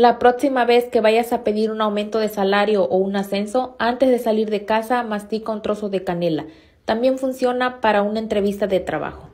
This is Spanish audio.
La próxima vez que vayas a pedir un aumento de salario o un ascenso, antes de salir de casa, mastica un trozo de canela. También funciona para una entrevista de trabajo.